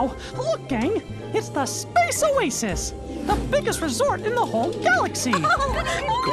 Wow! Look, gang! It's the Space Oasis! The biggest resort in the whole galaxy! Oh,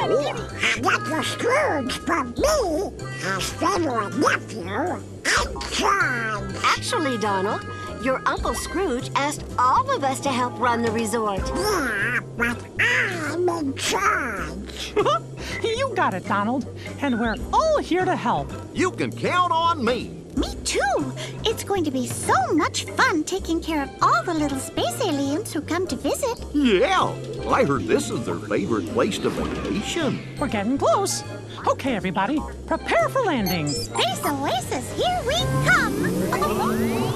and that was Scrooge but me, as favorite nephew, and John. Actually, Donald, your Uncle Scrooge asked all of us to help run the resort. Yeah, but I'm in charge. you got it, Donald. And we're all here to help. You can count on me. Me too. It's going to be so much fun taking care of all the little space aliens who come to visit. Yeah, I heard this is their favorite place to vacation. We're getting close. Okay, everybody, prepare for landing. Space Oasis, here we come!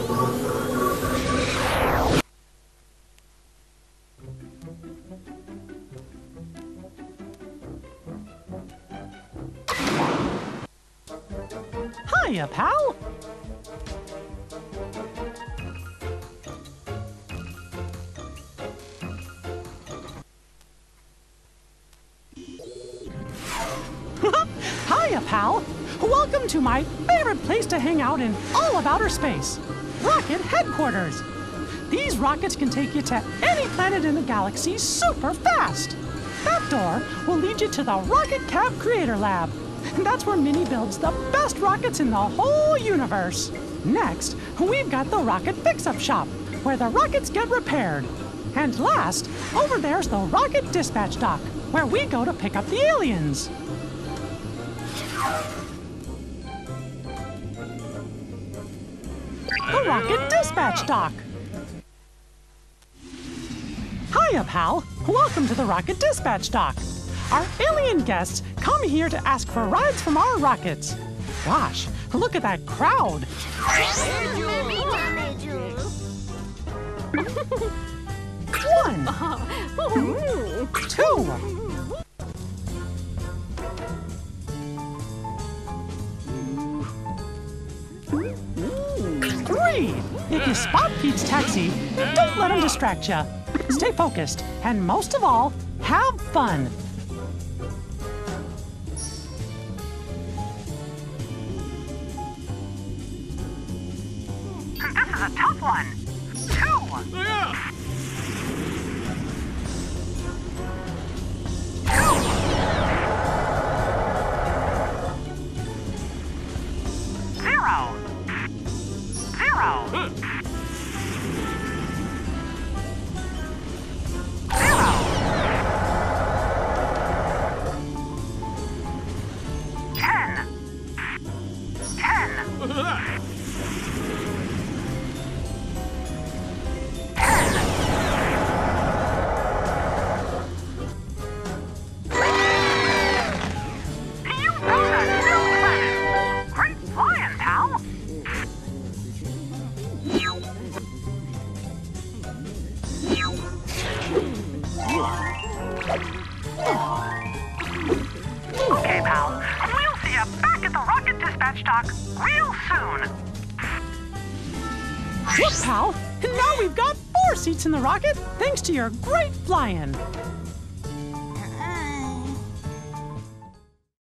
Hiya, pal. Hiya, pal. Welcome to my favorite place to hang out in all of outer space Rocket Headquarters. These rockets can take you to any planet in the galaxy super fast. That door will lead you to the Rocket Cab Creator Lab. And that's where Minnie builds the best rockets in the whole universe. Next, we've got the Rocket Fix Up Shop, where the rockets get repaired. And last, over there's the Rocket Dispatch Dock, where we go to pick up the aliens. The Rocket Dispatch Dock. Hiya, pal. Welcome to the Rocket Dispatch Dock. Our alien guests come here to ask for rides from our rockets. Gosh, look at that crowd. One, two, three. If you spot Pete's taxi, don't let him distract you. Stay focused, and most of all, have fun. This is a tough one. Two. Oh, Zero. Zero. Hmm. Zero. Ten. Ten. Okay, pal. We'll see you back at the Rocket Dispatch Dock real soon. Look, pal. Now we've got four seats in the rocket thanks to your great flying.